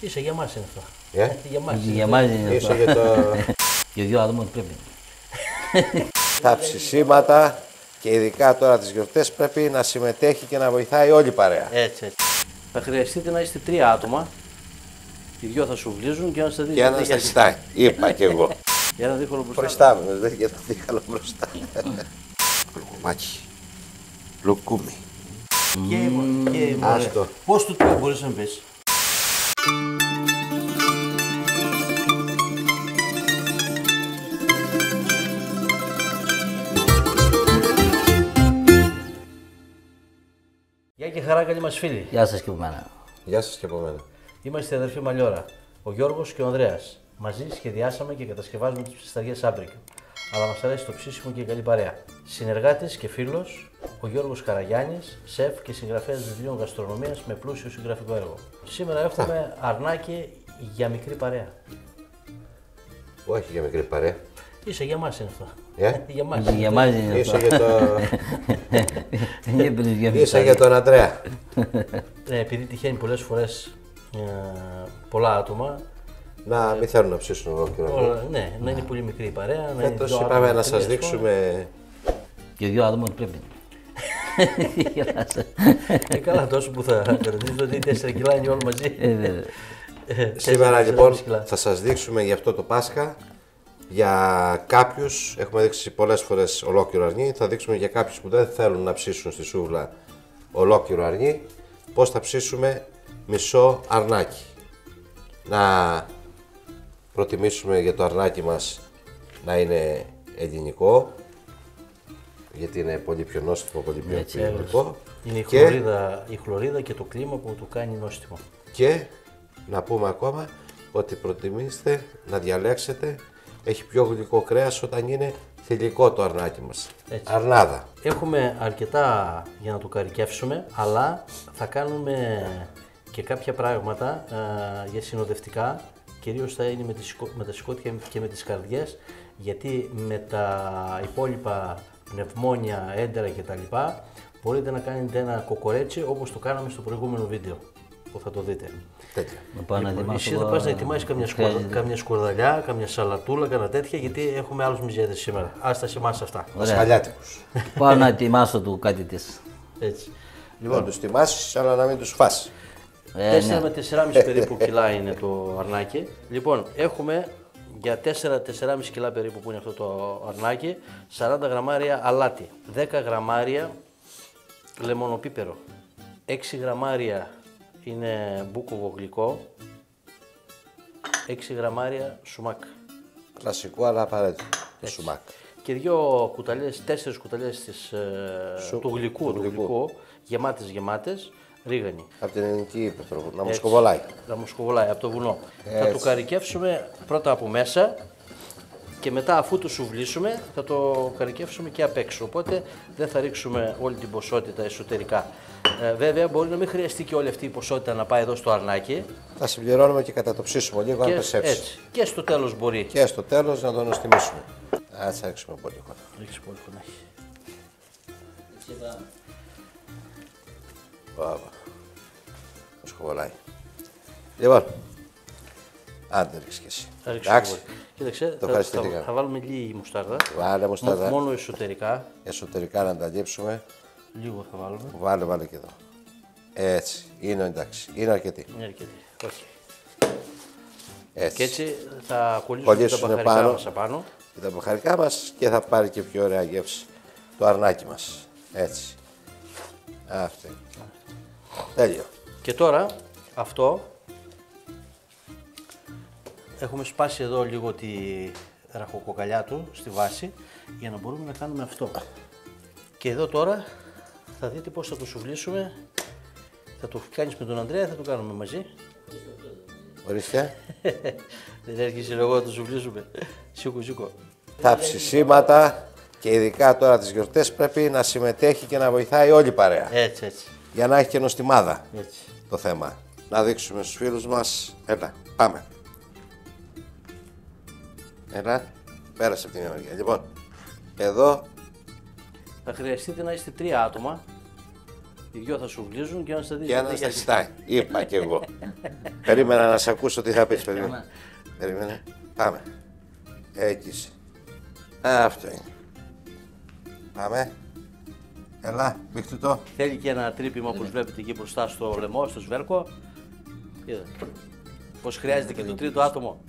Είσαι για μας είναι αυτό. Ε; Για μας. Για μας είναι Είσαι αυτό. για το... Και δύο άτομα πρέπει. τα ψησίματα και ειδικά τώρα τις γιορτές πρέπει να συμμετέχει και να βοηθάει όλη η παρέα. Έτσι, έτσι. Θα χρειαστείτε να είστε τρία άτομα. Οι δυο θα σου βλύζουν και ένα θα δει. Και ένας θα κοιτάει. Είπα κι εγώ. Για ένα δίχολο μπροστά. Προϊστάμενος, δεν για το δίχαλο μπροστά. Λουκουμάκι. Λουκούμι. Και, και Άστο. Πώς του το μπορείς να πεις; Και χαρά καλοί μας φίλοι. Γεια σας και από μένα. Γεια σας και από μένα. Είμαστε αδερφοί Μαλιόρα, ο Γιώργος και ο Ανδρέας. Μαζί σχεδιάσαμε και κατασκευάζουμε τις ψησταριές Άμπρικ. Αλλά μας αρέσει το ψήσιμο και η καλή παρέα. Συνεργάτης και φίλος, ο Γιώργος Καραγιάννης, σεφ και συγγραφέας βιβλίων γαστρονομίας με πλούσιο συγγραφικό έργο. Σήμερα έχουμε αρνάκι για μικρή παρέα. Όχι για μικρή παρέα. Είσαι για μας είναι αυτό. Ε; για μας. Για μας είναι Είσαι αυτό. για, το... Είναι πριν για Είσαι για τον Αντρέα. Ε, επειδή τυχαίνει πολλές φορές ε, πολλά άτομα, Να μην θέλουν να ψήσουν ολόκληρο. όλα- ναι, να είναι πολύ μικρή η παρέα. Να είναι Φέτος δυο είπαμε άτομα, να τρία, σας ας πούμε. δείξουμε Και δύο άτομα πρέπει. Γελάσα. Ε, καλά, τόσο που θα κρατήσω ότι 4 κιλά είναι όλοι μαζί. Ε, βέβαια. Ε, Σήμερα τέσσερα, λοιπόν τέσσερα κιλά. θα σας δείξουμε για αυτό το Πάσχα για κάποιους, έχουμε δείξει πολλές φορές ολόκληρο αρνί, θα δείξουμε για κάποιους που δεν θέλουν να ψήσουν στη σούβλα ολόκληρο αρνί, πώς θα ψήσουμε μισό αρνάκι. Να προτιμήσουμε για το αρνάκι μας να είναι ελληνικό, γιατί είναι πολύ πιο νόστιμο, πολύ πιο Έτσι, ποιοτικό. Είναι η Και- χλωρίδα, η χλωρίδα και το κλίμα που του κάνει νόστιμο. Και να πούμε ακόμα ότι προτιμήστε να διαλέξετε, έχει πιο γλυκό κρέας όταν είναι θηλυκό το αρνάκι μας. Έτσι. Αρνάδα. Έχουμε αρκετά για να το καρικεύσουμε, αλλά θα κάνουμε και κάποια πράγματα α, για συνοδευτικά. Κυρίως θα είναι με, τις, σκο- με τα σηκώτια και με τις καρδιές, γιατί με τα υπόλοιπα πνευμόνια, έντερα κτλ. μπορείτε να κάνετε ένα κοκορέτσι όπως το κάναμε στο προηγούμενο βίντεο που θα το δείτε. Τέτοια. Να πάω να Λοιπόν, ετοιμάσω εσύ θα εγώ, πας να ετοιμάσεις καμιά, σκουρδα, χρειάζεται. καμιά σκουρδαλιά, καμιά σαλατούλα, καμιά τέτοια, γιατί έχουμε άλλους μιζέδες σήμερα. Άστα σε εμάς αυτά. Ασχαλιάτικους. Πάω να ετοιμάσω του κάτι της. Έτσι. Λοιπόν, τους τιμάσεις αλλά να μην τους φας. Ε, 4 ναι. με 4,5 περίπου κιλά είναι το αρνάκι. Λοιπόν, έχουμε για 4-4,5 κιλά περίπου που είναι αυτό το αρνάκι, 40 γραμμάρια αλάτι, 10 γραμμάρια λεμονοπίπερο, 6 γραμμάρια είναι μπούκοβο γλυκό, 6 γραμμάρια σουμάκ Κλασικό αλλά απαραίτητο. Το σουμάκ. και δύο κουταλιές, τέσσερις κουταλιές της, ε, Σου- του γλυκού, του του γλυκού. γλυκού, γεμάτες γεμάτες, ρίγανη. Από την ελληνική ύπεθρο, να μου σκοβολάει. Να μου σκοβολάει από το βουνό. Θα το καρικεύσουμε πρώτα από μέσα και μετά αφού το σουβλήσουμε θα το καρικεύσουμε και απ' έξω. Οπότε δεν θα ρίξουμε όλη την ποσότητα εσωτερικά. Ε, βέβαια μπορεί να μην χρειαστεί και όλη αυτή η ποσότητα να πάει εδώ στο αρνάκι. Θα συμπληρώνουμε και κατά το ψήσιμο λίγο αν Και, πεσέψει. έτσι. και στο τέλος μπορεί. Και στο τέλος να το νοστιμήσουμε. Ας θα ρίξουμε πολύ χώρο. Ρίξει πολύ φωνάχη. Μπράβο. Μου σκοβολάει. Λοιπόν, άντε ρίξεις και εσύ. Θα ρίξω Εντάξει, πολύ. Κοίταξε, θα, ευχαριστήθηκα. θα, θα βάλουμε λίγη μουστάρδα. βάλε μου στα Μο- Μόνο εσωτερικά. εσωτερικά να τα λείψουμε. Λίγο θα βάλουμε. Βάλε, βάλε και εδώ. Έτσι, είναι εντάξει, είναι αρκετή. Είναι αρκετή. Όχι. Έτσι. Και έτσι θα κολλήσουμε και τα Κολλήσουμε μπαχαρικά πάνω. μας απάνω. Και τα μπαχαρικά μας και θα πάρει και πιο ωραία γεύση το αρνάκι μας. Έτσι. Αυτό. Τέλειο. Και τώρα αυτό έχουμε σπάσει εδώ λίγο τη ραχοκοκαλιά του στη βάση για να μπορούμε να κάνουμε αυτό. Και εδώ τώρα θα δείτε πώς θα το σουβλήσουμε. Θα το κάνεις με τον Ανδρέα, θα το κάνουμε μαζί. Ορίστε. Δεν έρχεσαι εγώ να το σουβλήσουμε. Σήκω, σήκω. τα ψησίματα και ειδικά τώρα τις γιορτές πρέπει να συμμετέχει και να βοηθάει όλη η παρέα. Έτσι, έτσι. Για να έχει και νοστιμάδα έτσι. το θέμα. Να δείξουμε στους φίλους μας. Έλα, πάμε. Έλα, πέρασε από την μια μεριά. Λοιπόν, εδώ Θα χρειαστείτε να είστε τρία άτομα. Οι δυο θα σου βλύζουν και ένα θα δει. Και ένα θα κοιτάει. Είπα κι εγώ. Περίμενα να σε ακούσω τι θα πεις, παιδί μου. Περίμενε. Πάμε. Έτσι είσαι. Α, Αυτό είναι. Πάμε. Έλα, μπήχτου το. Θέλει και ένα τρύπημα όπως βλέπετε εκεί μπροστά στο λαιμό, στο σβέρκο. Είδα. Πως χρειάζεται και το τρίτο άτομο.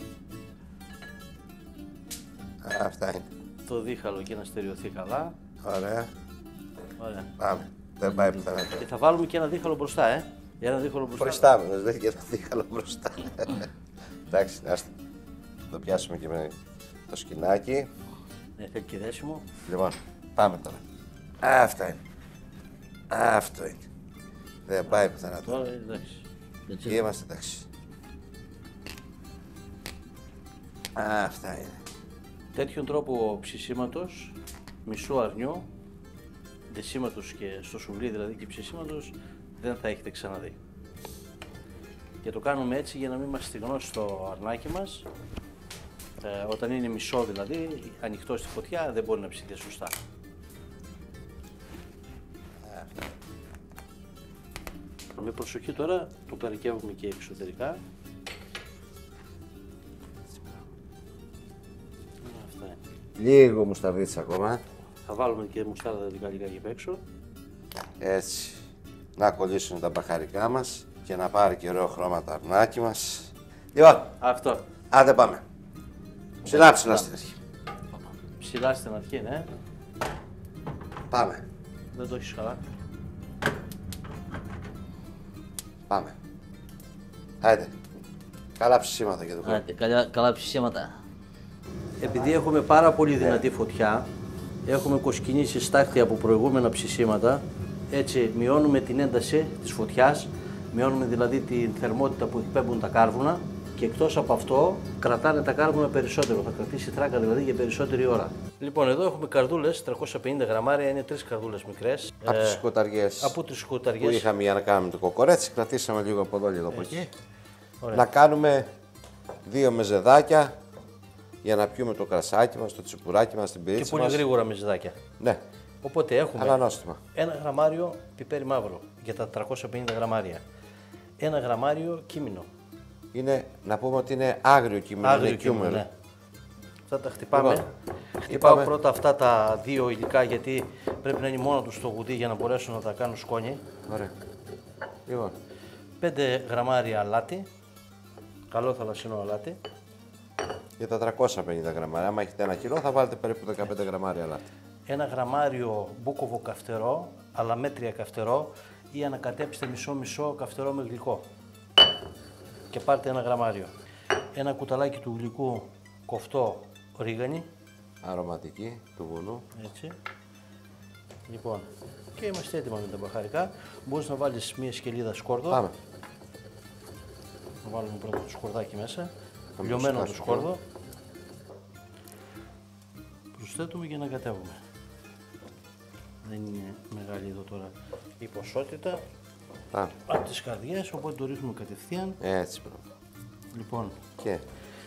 Α, Αυτά είναι. Το δίχαλο εκεί να στερεωθεί καλά. Ωραία. Ωραία. Πάμε. Δεν πάει πουθενά. Και θα βάλουμε και ένα δίχαλο μπροστά, ε. Ένα δίχαλο μπροστά. Προϊστάμενος, δεν και το δίχαλο μπροστά. Εντάξει, άστα. Θα το πιάσουμε και με το σκηνάκι. Ναι, θέλει και δέσιμο. Λοιπόν, πάμε τώρα. Α, Αυτά είναι. Α, Αυτό είναι. Δεν πάει πουθενά τώρα. Τώρα εντάξει. Έτσι. Είμαστε εντάξει. Α, Αυτά είναι. Τέτοιον τρόπο ψησίματος, μισό αρνιό, δεσίματος και στο σουβλί δηλαδή και ψησίματος, δεν θα έχετε ξαναδεί. Και το κάνουμε έτσι για να μην μας στεγνώσει το αρνάκι μας. Ε, όταν είναι μισό δηλαδή, ανοιχτό στη φωτιά, δεν μπορεί να ψηθεί σωστά. Με προσοχή τώρα, το καρικεύουμε και εξωτερικά. Λίγο μουσταρδίτσα ακόμα. Θα βάλουμε και μουστάρδα λίγα λίγα εκεί απ' έξω. Έτσι. Να κολλήσουν τα μπαχαρικά μας και να πάρει και ωραίο χρώμα το αρνάκι μας. Λοιπόν, Αυτό. άντε πάμε. Ψηλά ψηλά στην αρχή. Ψηλά στην αρχή, ναι. Πάμε. Δεν το έχεις καλά. Πάμε. Άντε. Καλά ψησίματα και το χρόνο. Άντε, καλά, καλά ψησίματα. Επειδή έχουμε πάρα πολύ δυνατή φωτιά, έχουμε κοσκινήσει στάχτη από προηγούμενα ψησίματα, έτσι μειώνουμε την ένταση της φωτιάς, μειώνουμε δηλαδή την θερμότητα που εκπέμπουν τα κάρβουνα και εκτός από αυτό κρατάνε τα κάρβουνα περισσότερο, θα κρατήσει τράκα δηλαδή για περισσότερη ώρα. Λοιπόν, εδώ έχουμε καρδούλες, 350 γραμμάρια, είναι τρεις καρδούλες μικρές. Από Ε, τις σκοταριές από τις που σκοταριές. είχαμε για να κάνουμε το κοκορέτσι, κρατήσαμε λίγο από εδώ, λίγο από εκεί. Ωραία. Να κάνουμε δύο μεζεδάκια για να πιούμε το κρασάκι μας, το τσιπουράκι μας, την Και πίτσα πολύ μας. γρήγορα με ζυδάκια. Ναι, Οπότε έχουμε αλλά νόστιμα. ένα γραμμάριο πιπέρι μαύρο για τα 350 γραμμάρια. Ένα γραμμάριο κίμινο. Είναι, να πούμε ότι είναι άγριο κείμενο, Άγριο είναι κίμινο, κιούμελ. ναι. Αυτά τα χτυπάμε. Λοιπόν, Χτυπάω είπαμε- πρώτα αυτά τα δύο υλικά γιατί πρέπει να είναι μόνο τους στο γουδί για να μπορέσω να τα κάνω σκόνη. Ωραία. Λοιπόν, 5 γραμμάρια αλάτι. Καλό θαλασσινό αλάτι. Για τα 350 γραμμάρια, άμα έχετε ένα κιλό θα βάλετε περίπου 15 γραμμάρια αλάτι. Ένα γραμμάριο μπούκοβο καυτερό, αλλά μέτρια καυτερό ή ανακατέψτε μισό-μισό καυτερό με γλυκό. Και πάρτε ένα γραμμάριο. Ένα κουταλάκι του γλυκού κοφτό ρίγανη, Αρωματική του βουνού. έτσι. Λοιπόν, και είμαστε έτοιμα με τα μπαχαρικά. Μπορείς να βάλεις μία σκελίδα σκόρδο. Πάμε. Να βάλουμε πρώτα το σκορδάκι μέσα. Θα Λιωμένο το προσεχάσω σκόρδο. Προσθέτουμε και ανακατεύουμε. Δεν είναι μεγάλη εδώ τώρα η ποσότητα Πάμε. από τις καρδιές, οπότε το ρίχνουμε κατευθείαν. Έτσι πρώτα. Λοιπόν, Και;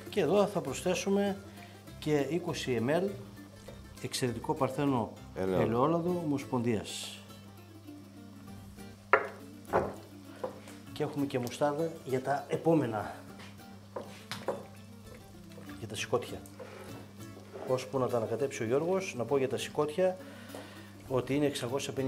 και εδώ θα προσθέσουμε και 20 ml εξαιρετικό παρθένο Ελαιόλαδο. ελαιόλαδο ομοσπονδίας. Και έχουμε και μουστάρδα για τα επόμενα, για τα σηκώτια. Ώσπου να τα ανακατέψει ο Γιώργος, να πω για τα σηκώτια ότι είναι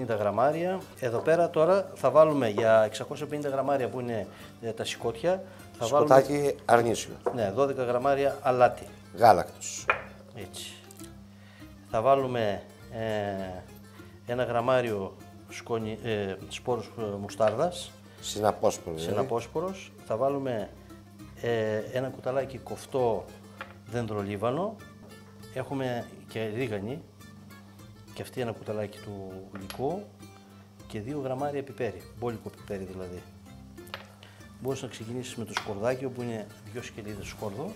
650 γραμμάρια. Εδώ πέρα τώρα θα βάλουμε για 650 γραμμάρια που είναι ε, τα σηκώτια, θα βάλουμε σκοτάκι αρνίσιο. ναι, 12 γραμμάρια αλάτι. Γάλακτος. Έτσι. Θα βάλουμε ε, ένα γραμμάριο σκόνη, ε, σπόρους ε, μουστάρδας, Συναπόσπορο. δηλαδή. συναπόσπορος. Θα βάλουμε ε, ένα κουταλάκι κοφτό δεντρολίβανο. Έχουμε και ρίγανη, και αυτή ένα κουταλάκι του γλυκού και δύο γραμμάρια πιπέρι, μπόλικο πιπέρι δηλαδή. Μπορείς να ξεκινήσεις με το σκορδάκι όπου είναι δύο σκελίδες σκόρδο,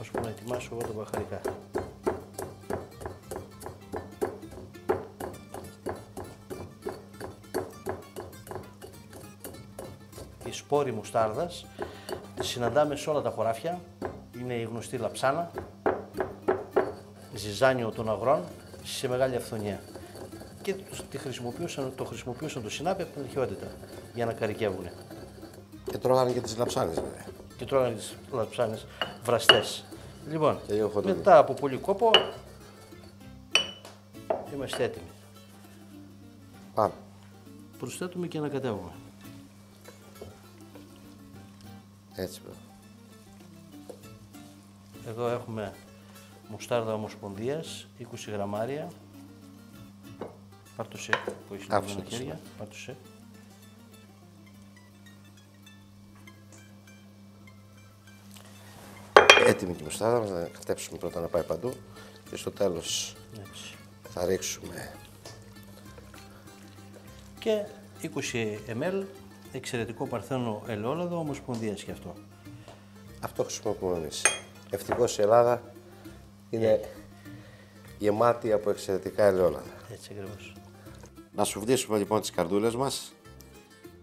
ώσπου να ετοιμάσω εγώ τα μπαχαρικά. Η σπόρη μουστάρδας τη συναντάμε σε όλα τα χωράφια. Είναι η γνωστή λαψάνα, ζυζάνιο των αγρών σε μεγάλη αυθονία. και το, τη χρησιμοποιούσαν, το χρησιμοποιούσαν το συνάπι από την αρχαιότητα για να καρικεύουν. Και τρώγανε και τις λαψάνες βέβαια. Και τρώγανε τις λαψάνες βραστές. Λοιπόν, Και λίγο χοντρή. μετά από πολύ κόπο είμαστε έτοιμοι. Πάμε. Προσθέτουμε και ανακατεύουμε. Έτσι πρέπει. Εδώ έχουμε μουστάρδα ομοσπονδίας, 20 γραμμάρια. Πάρ' το σε, που έχεις Άφησε λιγμένα το χέρια. Πάρ' το σε. Έτοιμη και η μουστάρδα μας, να χτέψουμε πρώτα να πάει παντού και στο τέλος Έτσι. θα ρίξουμε Και 20 ml εξαιρετικό παρθένο ελαιόλαδο ομοσπονδίας και αυτό. αυτό χρησιμοποιούμε εμείς. Ευτυχώς η Ελλάδα είναι γεμάτη από εξαιρετικά ελαιόλαδα. Έτσι ακριβώς. Να σουβλήσουμε λοιπόν τις καρδούλες μας.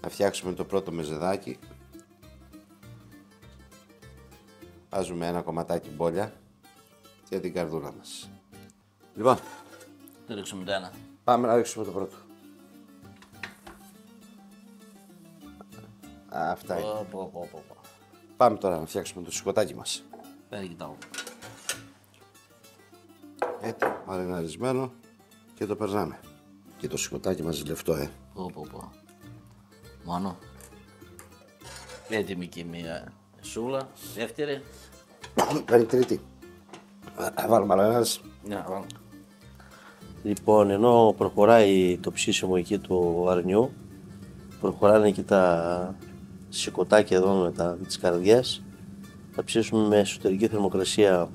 Να φτιάξουμε το πρώτο μεζεδάκι. Βάζουμε ένα κομματάκι μπόλια και την καρδούλα μας. Λοιπόν, Το ρίξουμε το ένα. πάμε να ρίξουμε το πρώτο. Α, Αυτά είναι. Πω, πω, πω, πω, πω. Πάμε τώρα να φτιάξουμε το σηκωτάκι μας. Πέρα κοιτάω. Έτσι, μαριναρισμένο και το περνάμε. Και το σηκωτάκι μας λεφτό, ε. Πω, πω, πω. Μόνο. Έτοιμη και μία σούλα. Δεύτερη. Παίρνει τρίτη. Α, Βάλουμε άλλο ένας. Να, βάλω. Λοιπόν, ενώ προχωράει το ψήσιμο εκεί του αρνιού, προχωράνε και τα σηκωτάκια εδώ με, τα, με τις καρδιές. Θα ψήσουμε με εσωτερική θερμοκρασία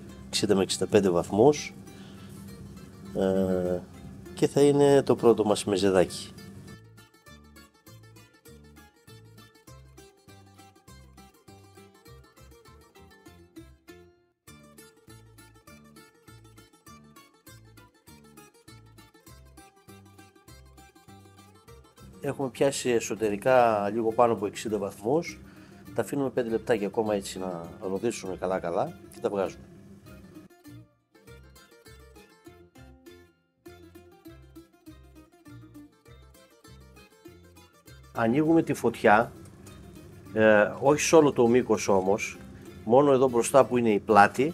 60 με 65 βαθμούς ε, και θα είναι το πρώτο μας μεζεδάκι. Έχουμε πιάσει εσωτερικά λίγο πάνω από 60 βαθμούς. Τα αφήνουμε 5 λεπτάκια ακόμα έτσι να ροδίσουν καλά καλά και τα βγάζουμε. Ανοίγουμε τη φωτιά, ε, όχι σε όλο το μήκος όμως, μόνο εδώ μπροστά που είναι η πλάτη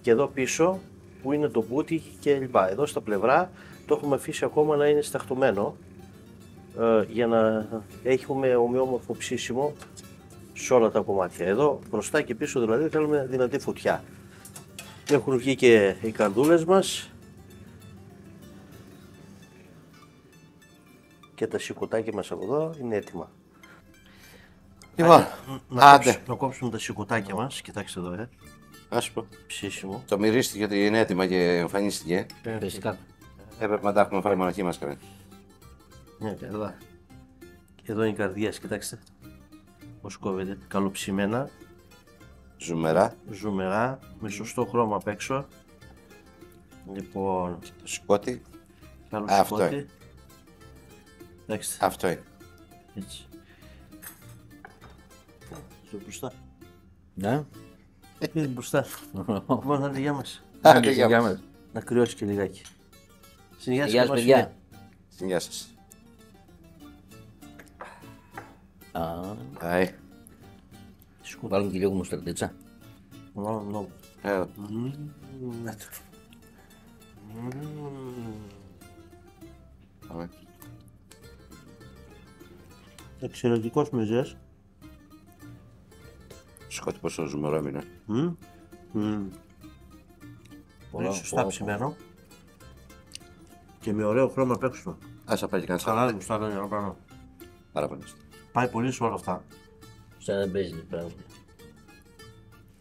και εδώ πίσω που είναι το μπούτι και λοιπά. Εδώ στα πλευρά το έχουμε αφήσει ακόμα να είναι σταχτωμένο ε, για να έχουμε ομοιόμορφο ψήσιμο σε όλα τα κομμάτια. Εδώ μπροστά και πίσω δηλαδή θέλουμε δυνατή φωτιά. Έχουν βγει και οι καρδούλες μας και τα σηκωτάκια μας από εδώ είναι έτοιμα. Λοιπόν, Να, άντε. κόψουμε, να κόψουμε τα σηκωτάκια μας, κοιτάξτε εδώ, ε, Ας πω. ψήσιμο. Το μυρίστηκε ότι είναι έτοιμα και εμφανίστηκε. Φυσικά. Έπρεπε να τα έχουμε φάει μοναχή μας κανένα. Ναι, εδώ. Εδώ είναι οι καρδιές, κοιτάξτε. Πώς κόβεται, καλοψημένα, Ζουμερά, ζουμερά, με σωστό χρώμα απ' έξω. Λοιπόν, το σκότι. καλό Α, αυτό σηκώτη. είναι. Εντάξει, Αυτό είναι. έτσι. Στο μπροστά. Ναι. Πήγαινε μπροστά. Μόνο να είναι γεια μας. Άντε, γεια Γεια μας. μας. Να κρυώσει και λιγάκι. Συνεχιάζει Γεια σας, παιδιά. Γεια σας. Α, Άι. Βάλουμε και λίγο μουσταρδίτσα. Εδώ. Πάμε. Εξαιρετικός μεζές. Σκότι πόσο ζουμερό έμεινε. Μμ. Μμ. Πολλά, Είναι σωστά πολλά, ψημένο. Και με ωραίο χρώμα απ' έξω. Ας θα πάει και κανένα Καλά μου στα για πάνω. Πάρα πολύ. Πάει πολύ σε όλα αυτά. Σαν να παίζει το πράγμα.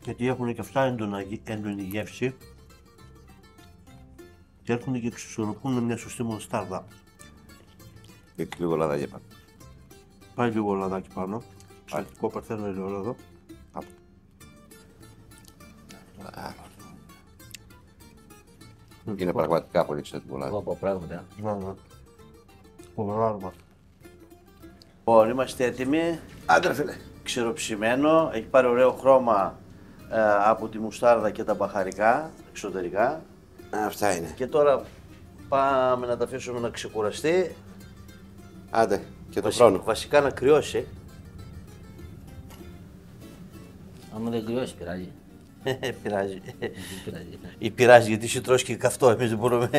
Γιατί έχουν και αυτά έντονα, έντονη γεύση. Και έρχονται και εξισορροπούν μια σωστή μοστάρδα. Και λίγο λαδάκι πάνω. Πάει λίγο λαδάκι πάνω. Ψαλτικό παρθένο ελαιόλαδο. Είναι πραγματικά πολύ εξαιρετικό λάδι. Από πράγματα. Να, να. Φοβερό άρωμα. Λοιπόν, είμαστε έτοιμοι. Άντε φίλε. Ξεροψημένο. Έχει πάρει ωραίο χρώμα ε, από τη μουστάρδα και τα μπαχαρικά εξωτερικά. Αυτά είναι. Και τώρα Πάμε να τα αφήσουμε να ξεκουραστεί. Άντε, και το Βασι- χρόνο. Βασικά να κρυώσει. Άμα δεν κρυώσει, πειράζει. πειράζει. Δεν πειράζει. Ή πειράζει γιατί σου τρως και καυτό, εμείς δεν μπορούμε.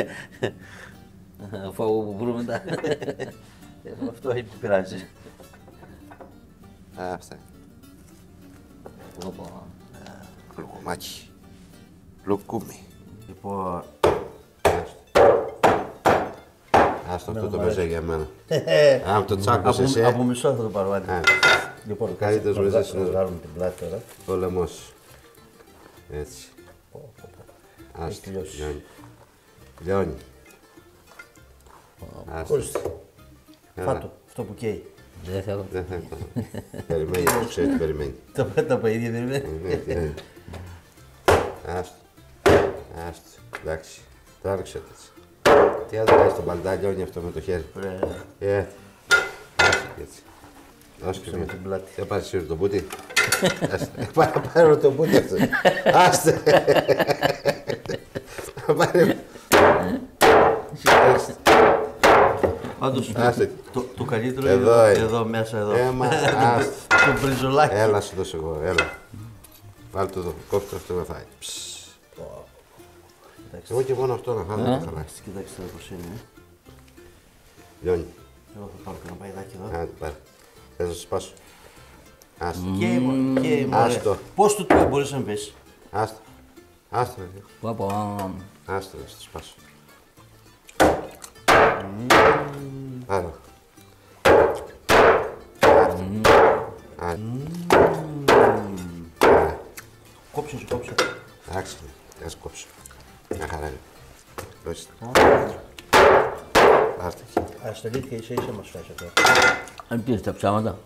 Αφού που βρούμε μετά. Ε, Αυτό ή πειράζει. Α, Αυτά. Οπα. Λουκουμάκι. Λουκούμι. Λοιπόν, Άστο αυτό το μεσέ για μένα. Αν το τσάκωσε από, εσύ, από μισό θα το πάρω. άντε. Α, Λοιπόν, ο καλύτερος να μεσές βγα- είναι να βγάλουμε την πλάτη τώρα. ο λαιμός. Έτσι. Άστο, τελειώσει. λιώνει. Λιώνει. Άστο. Ορίστε. Φάτο, αυτό που καίει. Δεν θέλω. Δεν θα το. Περιμένει, το ξέρει τι περιμένει. Τα τα παιδιά δεν είναι. Ναι, τι είναι. Άστο. Άστο. Εντάξει. Τράβηξε το έτσι. Τι άλλο κάνει στον παλτά, λιώνει αυτό με το χέρι. Ε. Άστο και έτσι. Δώσε και με μία. την πλάτη. Δεν πάρει σίγουρο το μπούτι. Άστε. Πάρε πάρε το μπούτι αυτό. Άστε. Πάρε. Πάντως, Άστε. το, το καλύτερο Εδώ είναι είναι. εδώ μέσα εδώ. Έμα, άστο. το μπριζολάκι. Έλα σου δώσω εγώ, έλα. Βάλ το εδώ, κόψτε αυτό να φάει. Ψ. Εντάξει, Εγώ και μόνο αυτό να φάω δεν θα χαλάσει. κοιτάξτε τώρα πώς είναι. Λιώνει. Εγώ θα πάρω και ένα παϊδάκι εδώ. Άντε πάρε. Θες να σου σπάσω. Άστο. Και μου, και μου. Άστο. Πώς του το μπορείς να πεις. Άστο. Άστο. ρε. Οπα. Άστο να σου σπάσω. Πάρε. Άντε. Κόψε σου, κόψε. Εντάξει, θα σου κόψω. Μια χαρά είναι. Δώστε. Πάρτε. Α, στα αλήθεια ίσα ίσα μας φάσει αυτό. Αν πήρες τα ψάματα.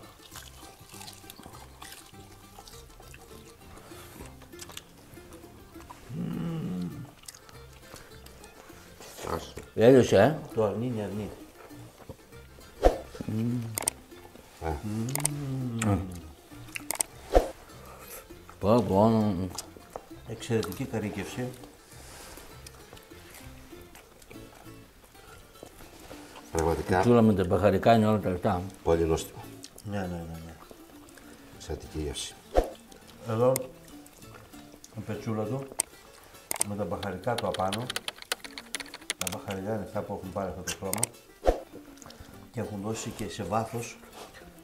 Άστο. Έλειωσε, ε. Το αρνί είναι αρνί. Πω, πω. Εξαιρετική καρύκευση. Πραγματικά Τσούλα με τα μπαχαρικά είναι όλα τα λεφτά. πολύ νόστιμο. Ναι, ναι, ναι. ναι. Εξαιρετική γεύση. Εδώ η πετσούλα του με τα μπαχαρικά του απάνω. Τα μπαχαρικά είναι αυτά που έχουν πάρει αυτό το χρώμα και έχουν δώσει και σε βάθος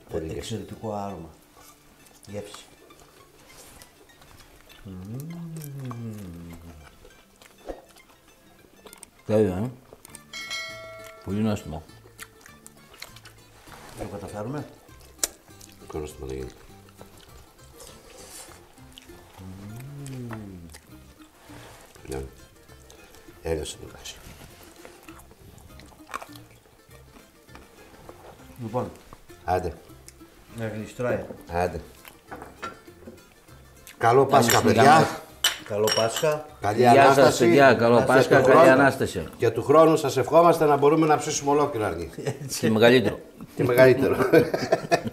Πολύ γεύση. εξαιρετικό άρωμα. Γεύση. Τέλειο, ε. Πολύ νόστιμο. Το καταφέρουμε. Το νόστιμο δεν γίνεται. Λιώνει. Έλειωσε το κάσι. Λοιπόν, Άντε. να γλιστράει. Άντε. Καλό Πάσχα, σιγά παιδιά. μας. Καλό Πάσχα. Καλή Γεια σας, Ανάσταση. παιδιά. Καλό Και Πάσχα, του καλή χρόνου- Ανάσταση. Και του χρόνου σας ευχόμαστε να μπορούμε να ψήσουμε ολόκληρο αρνί. Και μεγαλύτερο. Και μεγαλύτερο.